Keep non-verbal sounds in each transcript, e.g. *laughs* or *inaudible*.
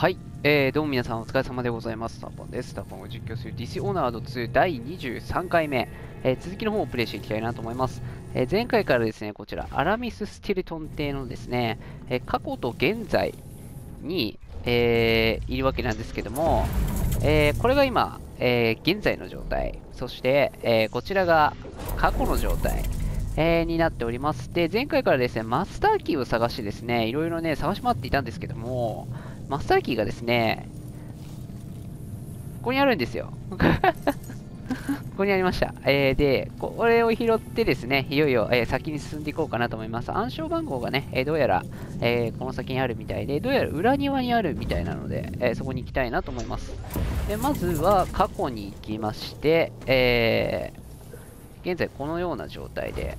はい、えー、どうも皆さんお疲れ様でございます。タポンです。タポンを実況する DC オーナード2第23回目、えー続きの方をプレイしていきたいなと思います。えー前回からですね、こちら、アラミス・スティルトン邸のですね、えー過去と現在に、えーいるわけなんですけども、えこれが今、え現在の状態、そして、えこちらが過去の状態、えーになっております。で、前回からですね、マスターキーを探してですね、いろいろね、探し回っていたんですけども、マスターキーがですね、ここにあるんですよ。*laughs* ここにありました。えーで、これを拾ってですね、いよいよ、えー先に進んでいこうかなと思います。暗証番号がね、えーどうやら、えこの先にあるみたいで、どうやら裏庭にあるみたいなので、えそこに行きたいなと思います。でまずは過去に行きまして、え現在このような状態で、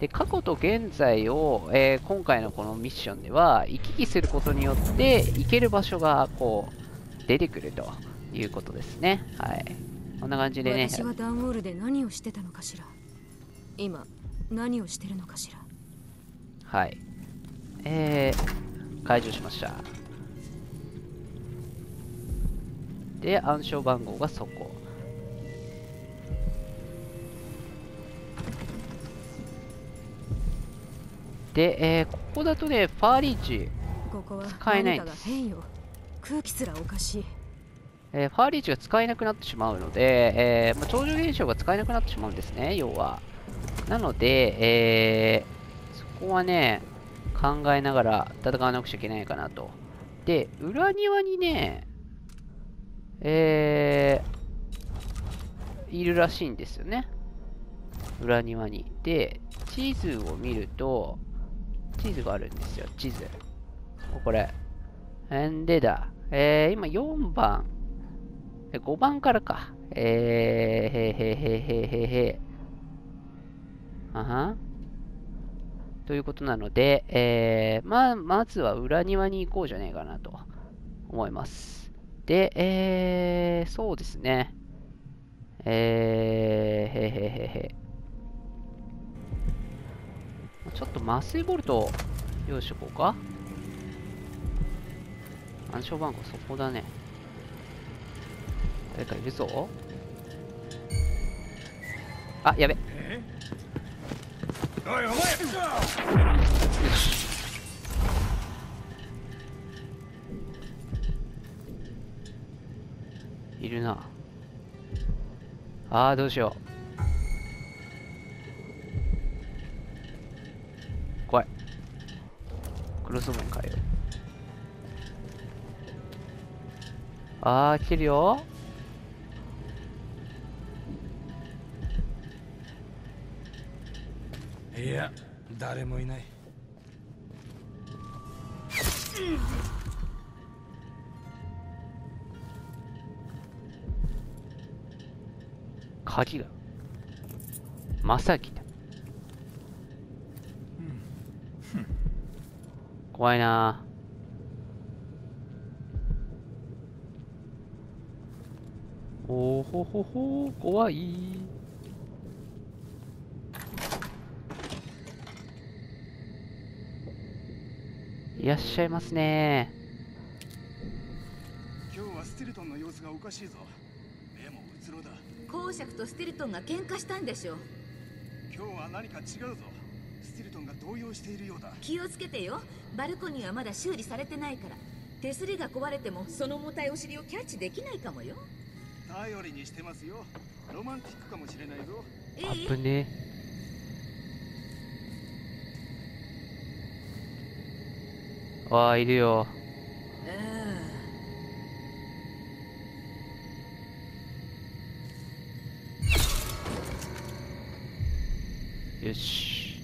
で過去と現在を、えー今回のこのミッションでは行き来することによって行ける場所がこう出てくるということですね。はい。こんな感じでね。私はダンウォールで何をしてたのかしら今何をしてるのかしらはい。えー、解除しました。で、暗証番号がそこ。で、えーここだとね、ファーリーチ、使えない何かが変よ空気すらおかしいえーファーリーチが使えなくなってしまうので、えーまあ、超常現象が使えなくなってしまうんですね、要は。なので、えーそこはね、考えながら戦わなくちゃいけないかなと。で、裏庭にね、えーいるらしいんですよね。裏庭に。で、地図を見ると、地図があるんですよ、地図。これ。んでだ。えー今4番。え5番からか。えー、へーへーへへへへ。あはん。ということなので、えー、ま、まずは裏庭に行こうじゃねえかなと思います。で、えー、そうですね。えー、へーへへへ。ちょっと麻酔ボルト用意しとこうか。暗証番号そこだね。誰かいるぞ。あ、やべ。おいお前いるな。あー、どうしよう。あー、来てるよ。いや誰もいない鍵が。まさきだ。怖いなおほほほ怖い。いらっしゃいますね。今日はスティルトンの様子がおかしいぞ。目もうつろだ。公爵とスティルトンが喧嘩したんでしょ今日は何か違うぞ。スティルトンが動揺しているようだ。気をつけてよ。バルコニーはまだ修理されてないから。手すりが壊れてもその重たいお尻をキャッチできないかもよ頼りにしてますよ。ロマンティックかもしれないぞ。いい？危ねえ。わあいるよ。よし。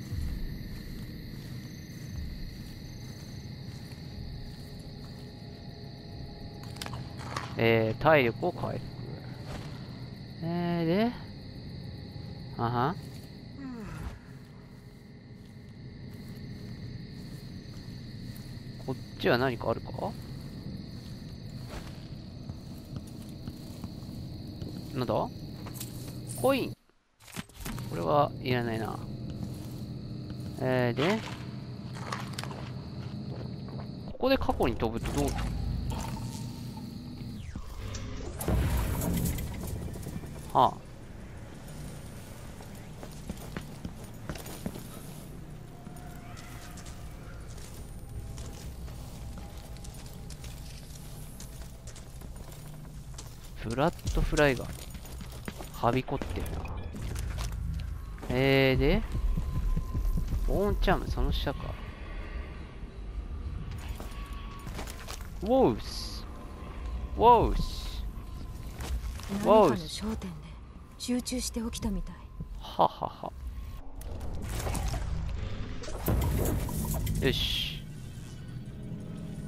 えー、体力を回復で。あはこっちは何かあるか？なんだ？コイン。これはいらないな。えー、でここで過去に飛ぶとどう？はあ。フラットフライがはびこってるな。えー、でボーンチャームその下か。ウォース。ウォース。何かの焦点で集中して起きたみたい。ははは。よし。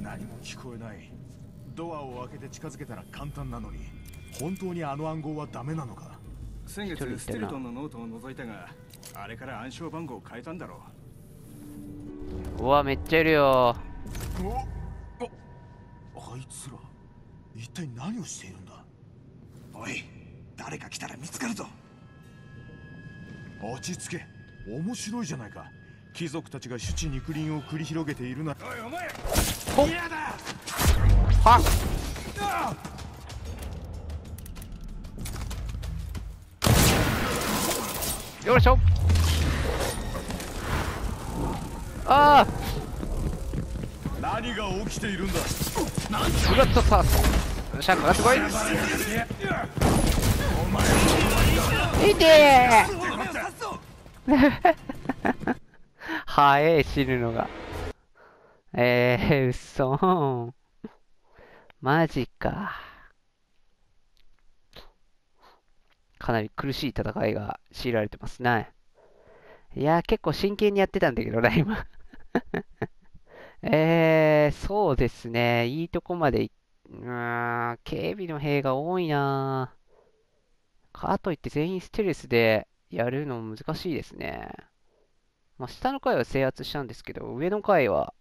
何も聞こえない。ドアを開けて近づけたら簡単なのに。本当にあの暗号はダメなのか？先月ステルトンのノートを覗いたがあれから暗証番号を変えたんだろう。わめっちゃいるよ。うおああいつら一体何をしているんだ？おい誰か来たら見つかるぞ。落ち着け。面白いじゃないか。貴族たちが手地肉林を繰り広げているなおいお前。嫌だ。はっ。よいしょ。ああ。何が起きているんだ。っしゃかかってこいいてー。早え死ぬのが。えー、うそマジか。かなり苦しい戦いが強いられてますね。いや結構真剣にやってたんだけどな今。えー、そうですね。いいとこまでうん警備の兵が多いなかといって全員ステルスでやるの難しいですね。まあ、下の階は制圧したんですけど、上の階は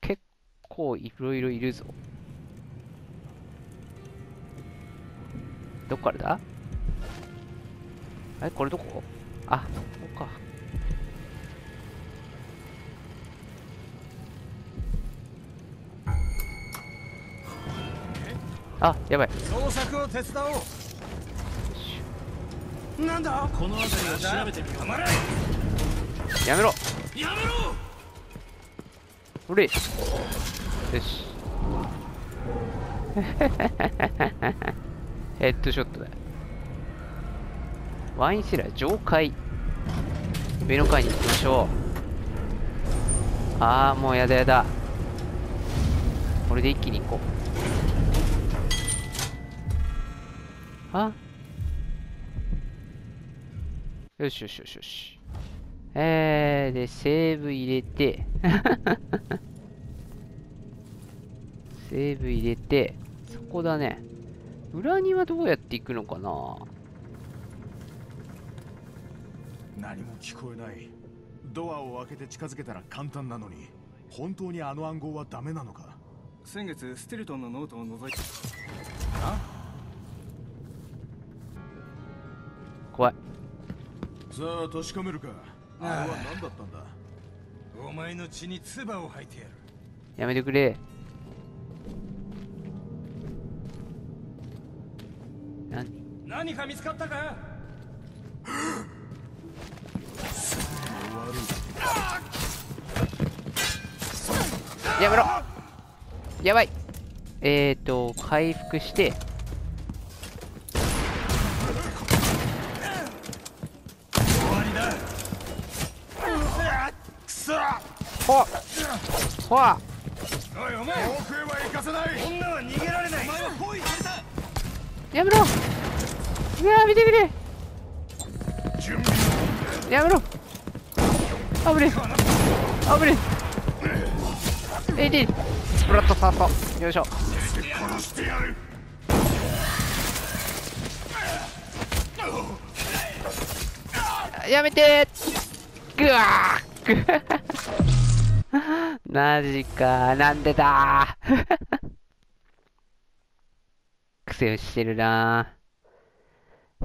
結構いろいろいるぞ。どっからだ？え、これどこ？あ、ここか。あ、やばい。捜索を手伝おうなんだ？この辺りを調べてみようやめろ。やめろ！ほれよし。*laughs* ヘッドショットだ。ワインセラー上階。上の階に行きましょう。ああもうやだやだ。これで一気に行こう。あよしよしよしよし。えー、で、セーブ入れて、*laughs* セーブ入れて、そこだね。裏庭どうやって行くのかな？何も聞こえない。ドアを開けて近づけたら簡単なのに。本当にあの暗号はダメなのか？先月ステルトンのノートを覗いて怖い。さあ確かめるか。あれは何だったんだ？お前の血に唾を吐いてやる。やめてくれ。何？何か見つかったか？やめろ。やばい。えーと、回復して、終わりだくそほっほっおいお前奥へは行かせない女は逃げられないお前は包囲されたやめろ。やめてくれ準備やめろ。危ねえ。危ねえ。えいでブラッドサート。よいしょ。殺してやるやめて。ぐわー *laughs* マジか。なんでだ。*laughs* 苦戦してるな。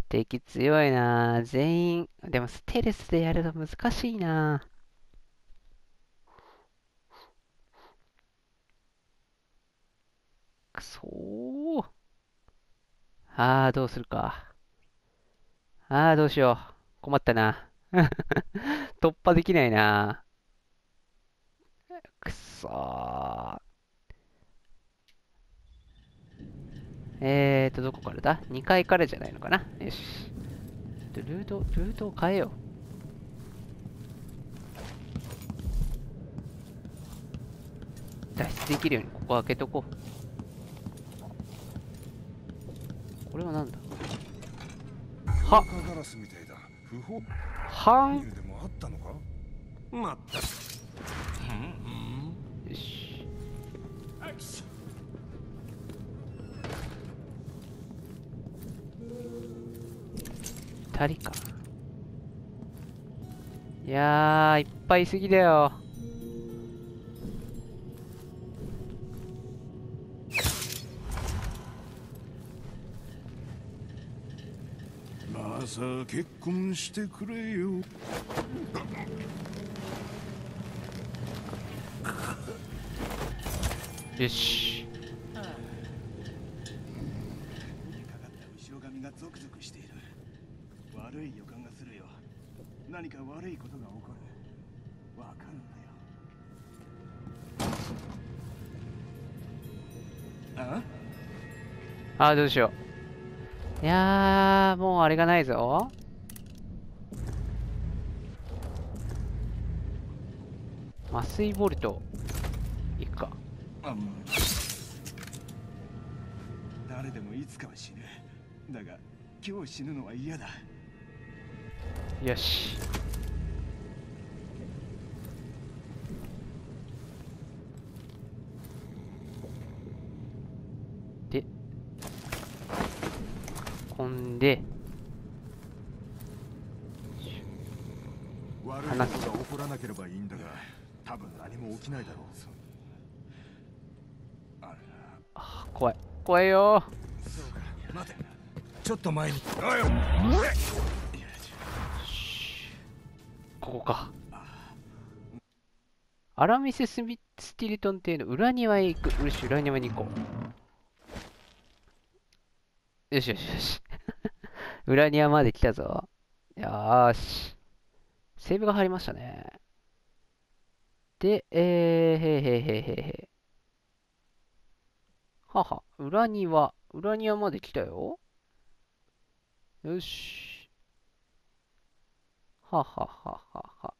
敵強いな。全員でもステルスでやると難しいな。くそー。あーどうするか。ああ、どうしよう。困ったな。*laughs* 突破できないな。くっそー。えーと、どこからだ ?2 階からじゃないのかな？よし。ルート、ルートを変えよう。脱出できるようにここ開けとこう。これはなんだ？はガラスみたいだ不法はんまったく二人か。いやー、いっぱいいすぎだよ。マサ結婚してくれよよし。かかった後ろ髪がゾクゾクしている悪い予感がするよ何か悪いことが起こるわかるんだよあ？あー、どうしよう。いやー、もうあれがないぞ。麻酔ボルト。いくか。あ誰でもいつかは死ぬだが今日死ぬのは嫌だよし。で、こんで、悪い話ことが起こらなければいいんだが多分何も起きないだろう。あー怖い。怖いよそうか。待て。ちょっと前に。おいここか。アラミス・スミスティルトン邸の裏庭へ行く。よし、裏庭に行こう。よしよしよし。*laughs* 裏庭まで来たぞ。よーし。セーブが入りましたね。で、えー、へーへーへーへーへー。はは、裏庭。裏庭まで来たよ。よし。ははははは。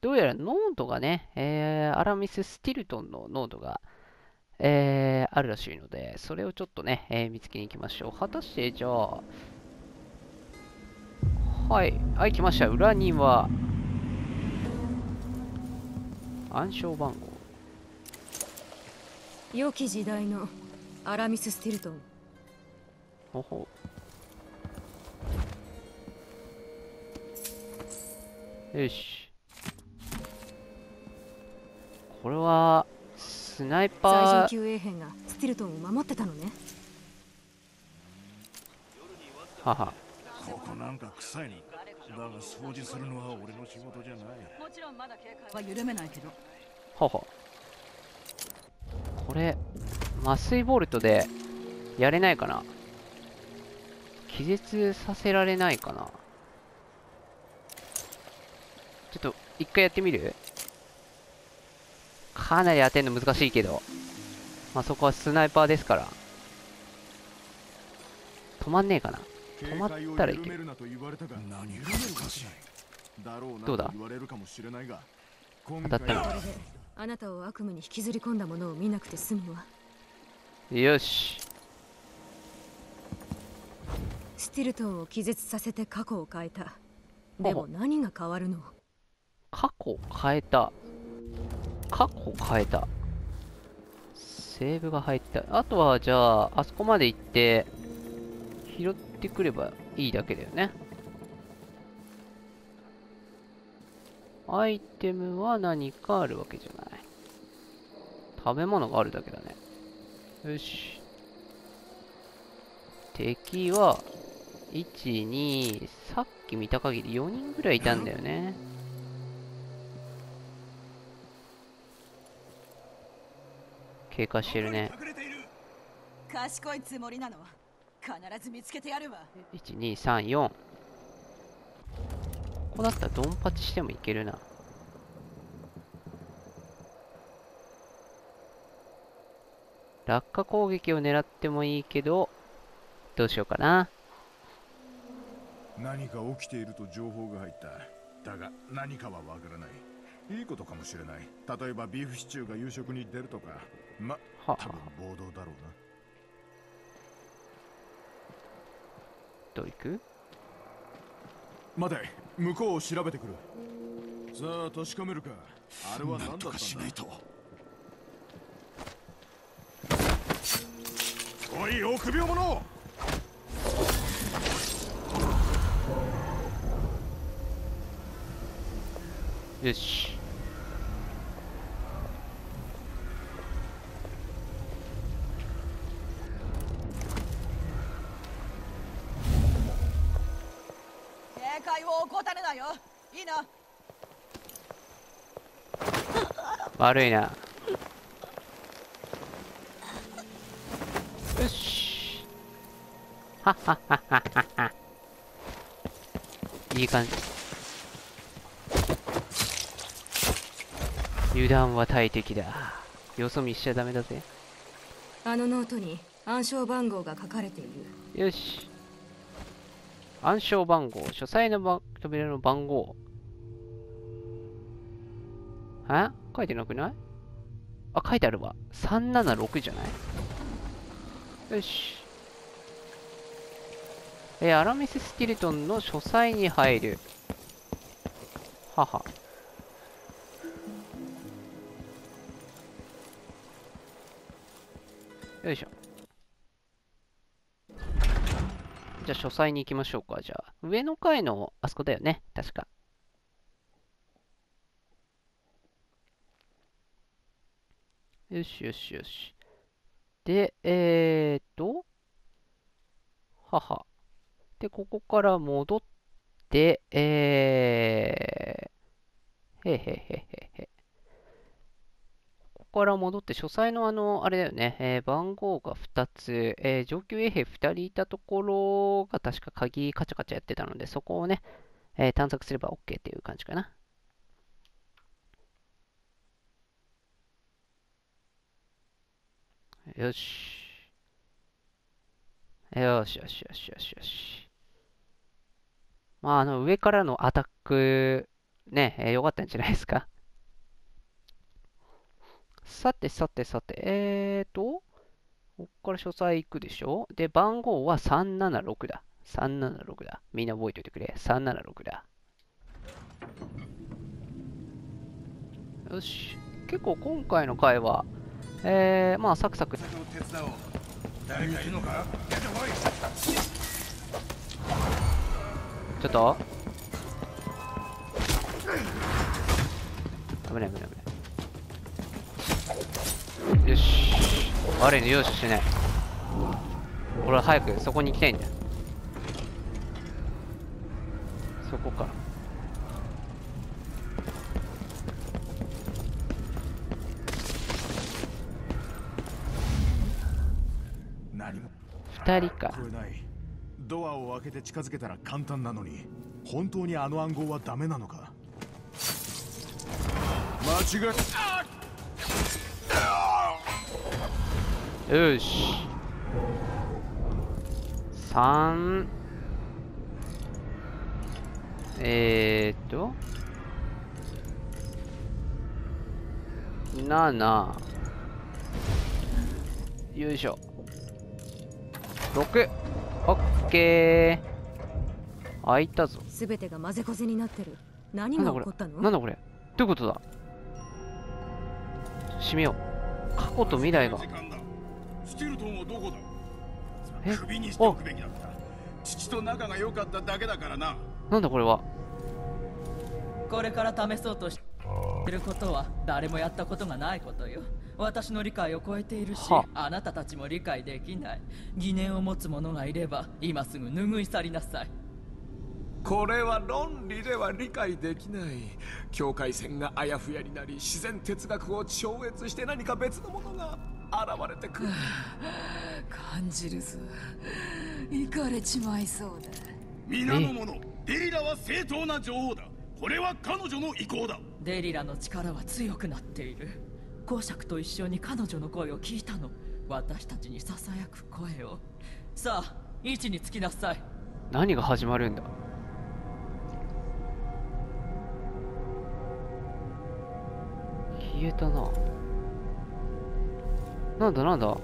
どうやらノートがね、えー、アラミス・スティルトンのノートが、えー、あるらしいので、それをちょっとね、えー見つけに行きましょう。果たして、じゃあ、はい、はい、来ました。裏には、暗証番号。良き時代のアラミス・スティルトン。ほほ。よし。これは、スナイ最パー、上級衛兵がスティルトンを守ってたのね。はは。ここなんか臭いのだが掃除するのは俺の仕事じゃない。もちろんまだ警戒は緩めないけど。はは。これ、麻酔ボルトで、やれないかな。気絶させられないかな。ちょっと、一回やってみる？かなり当てるの難しいけど。まあ、そこはスナイパーですから。止まんねえかな。止まったらいける。どうだ？と言われるかもしれないが今当たったなこれであなたを悪夢に引きずり込んだものを見なくて済むわよし。スティルトンを気絶させて過去を変えたでも何が変わるの？過去変えた。過去変えた。セーブが入った。あとは、じゃあ、あそこまで行って、拾ってくればいいだけだよね。アイテムは何かあるわけじゃない。食べ物があるだけだね。よし。敵は、1、2、さっき見た限り4人ぐらいいたんだよね。経過してるね。賢いつもりなの必ず見つけてやるわ。1234こうなったらドンパチしてもいけるな落下攻撃を狙ってもいいけどどうしようかな。何か起きていると情報が入った。だが何かはわからない。いいことかもしれない。例えばビーフシチューが夕食に出るとか。まは。多分暴動だろうどういく？な待て向こうを調べてくる。さあ確かめるか。あれは何だったんだ？おい臆病者。よし。警戒を怠るなよ。いいな。悪いなよし。はっはっはっはっはいい感じ。油断は大敵だ。よそ見しちゃダメだぜ。あのノートに暗証番号が書かれている。よし。暗証番号。書斎のば扉の番号。え書いてなくない？あ書いてあるわ。376じゃない？よしえアラミス・スティルトンの書斎に入るははよいしょじゃあ書斎に行きましょうか。じゃあ、上の階のあそこだよね。確か。よしよしよし。で、えーっと、はは。で、ここから戻って、えー、へへへへへ。ここから戻って、書斎のあの、あれだよね、えー番号が2つ、えー上級衛兵2人いたところが確か鍵カチャカチャやってたので、そこをね、えー探索すれば OK っていう感じかな。よし。よしよしよしよしよし。まあ、あの、上からのアタック、ね、えーよかったんじゃないですか。さてさてさて、えーと、こっから書斎行くでしょ？で、番号は376だ。376だ。みんな覚えておいてくれ。376だ。よし。結構今回の回は、えー、まあサクサク。誰かいるのかちょっと危ない危ない危ない。よし。悪いの容赦しない。俺は早くそこに行きたいんだよ。そこか。2人か。ドアを開けて近づけたら簡単なのに本当にあの暗号はダメなのか？間違えよし。三。えー、っと。7よいしょ。六。オッケー。開いたぞ。全てが混ぜこぜになってる何が起こったの？なんだこれどういうことだ？閉めよう。過去と未来が。スティルトンはどこだ？え？首にしておくべきだった父と仲が良かっただけだからななんだこれは？これから試そうとしてることは誰もやったことがないことよ私の理解を超えているしは。あなたたちも理解できない。疑念を持つ者がいれば今すぐ拭い去りなさい。これは論理では理解できない。境界線があやふやになり自然哲学を超越して何か別のものが現れてくる。*sighs* 感じるぞ。行かれちまいそうだ。皆の者デリラは正当な女王だ。これは彼女の意向だ。デリラの力は強くなっている公爵と一緒に彼女の声を聞いたの。私たちにささやく声を。さあ位置につきなさい。何が始まるんだ？消えたな。なんだなんだ？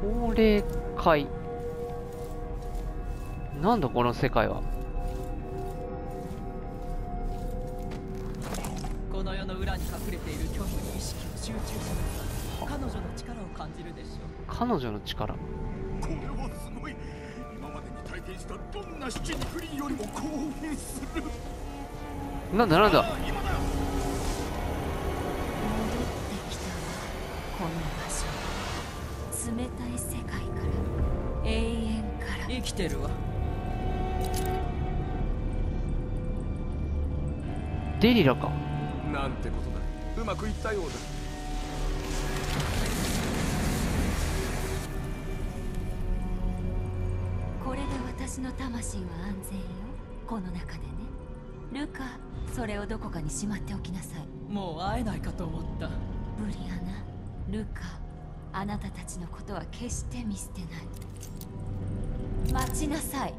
高齢会。なんだこの世界は？集中させ彼女の力を感じるでしょ彼女の力？これはすごい今までに体験したどんな七肉林よりも興奮する。なんだなんだ？戻ってきたわ。この場所。冷たい世界から永遠から。生きてるわ。デリラか。なんてことだ。うまくいったようだ私の魂は安全よ。この中でね。ルカそれをどこかにしまっておきなさい。もう会えないかと思った。ブリアナルカあなたたちのことは決して見捨てない。待ちなさい。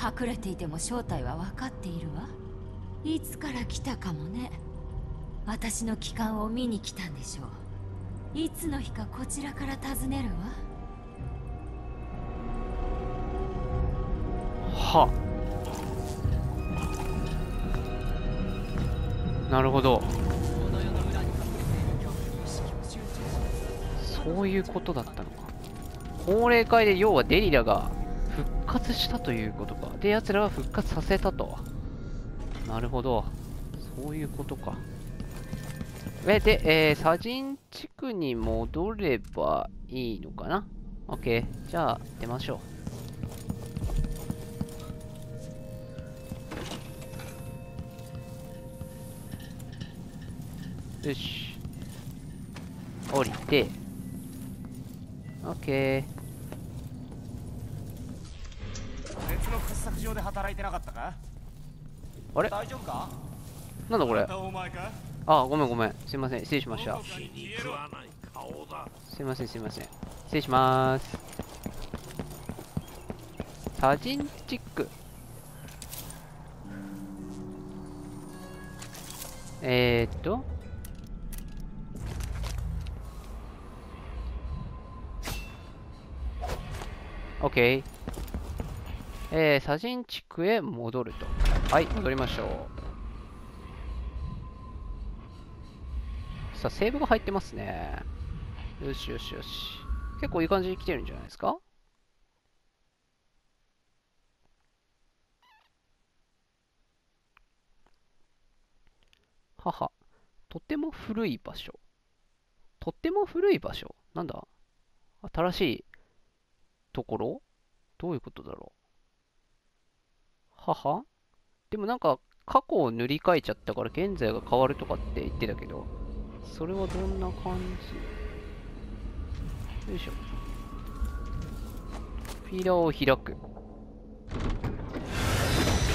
隠れていても正体は分かっているわ。いつから来たかもね。私の帰還を見に来たんでしょう。いつの日かこちらから訪ねるわは。なるほど。そういうことだったのか。高齢会で要はデリラが復活したということか。で奴らは復活させたと。なるほど。そういうことか。えで、えー、サジン地区に戻ればいいのかな ?OK じゃあ出ましょう。よし。降りて OK 別の掘削場で働いてなかったかあれ大丈夫かなんだこれお前かあごめんごめんすいません失礼し。まし。たすいませんすいません失礼し。ますサジンチックえー、っとオッケーえー、サジン地区へ戻ると。はい戻りましょう。さあセーブが入ってますね。よしよしよし。結構いい感じに来てるんじゃないですか？はは。とても古い場所。とても古い場所。なんだ？新しいところ？どういうことだろう？はは？でもなんか過去を塗り替えちゃったから現在が変わるとかって言ってたけど、それはどんな感じ？よいしょ。フィラーを開く。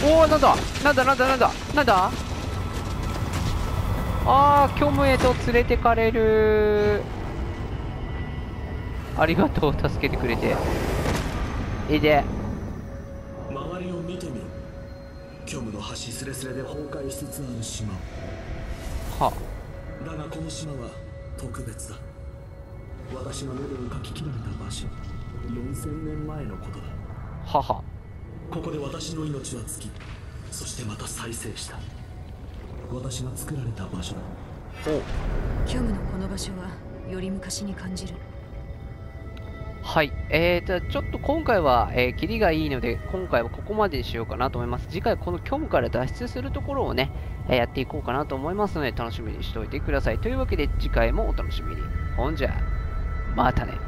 おおなんだ？なんだ？なんだ？なんだ？なんだ？あー、虚無へと連れてかれる。ありがとう、助けてくれて。いで。周りを見てみろ虚無の端すれすれで崩壊しつつある島。は、だがこの島は特別だ。私が喉をかき切られた場所。4000年前のことだ。はは。ここで私の命は尽きそしてまた再生した。私が作られた場所だ。お虚無のこの場所はより昔に感じるはい。えーと、ちょっと今回は、えー、キリがいいので、今回はここまでにしようかなと思います。次回この虚無から脱出するところをね、えーやっていこうかなと思いますので、楽しみにしておいてください。というわけで、次回もお楽しみに。ほんじゃ、またね。